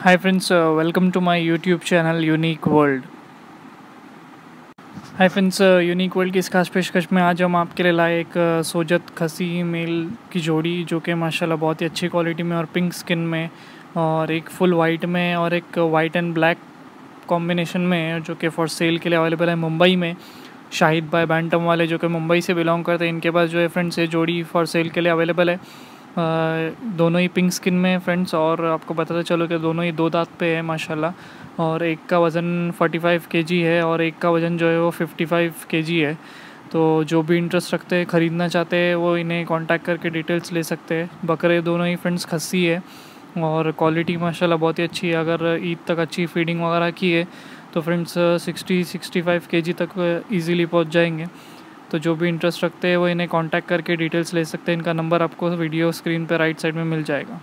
Hi friends, uh, welcome to my YouTube channel Unique World. Hi friends unique world की इस खास पेशकश में आज हम आपके लिए लाए एक uh, सोजत खसी मेल की जोड़ी जो कि माशाल्लाह बहुत ही अच्छी क्वालिटी में और पिंक स्किन में और एक फुल वाइट में और एक वाइट एंड ब्लैक कॉम्बिनेशन में है जो कि फॉर सेल के लिए अवेलेबल है मुंबई में शाहिद भाई बैंटम वाले जो कि मुंबई से बिलोंग करते हैं इनके पास जो है फ्रेंड्स ये जोड़ी फॉर सेल के लिए अवेलेबल है दोनों ही पिंक स्किन में फ्रेंड्स और आपको बताते चलो कि दोनों ही दो दांत पे है, माशाल्लाह। और एक का वज़न 45 केजी है और एक का वज़न जो है वो 55 केजी है। तो जो भी इंटरेस्ट रखते हैं, ख़रीदना चाहते हैं, वो इन्हें कांटेक्ट करके डिटेल्स ले सकते हैं। बकरे दोनों ही फ्रेंड्स खस्सी है और क्वालिटी माशाल्लाह बहुत ही अच्छी है। अगर ईद तक अच्छी फीडिंग वगैरह की है तो फ्रेंड्स सिक्सटी सिक्सटी फाइव तक ईज़िली पहुँच जाएँगे। तो जो भी इंटरेस्ट रखते हैं, वो इन्हें कॉन्टैक्ट करके डिटेल्स ले सकते हैं। इनका नंबर आपको वीडियो स्क्रीन पर राइट साइड में मिल जाएगा।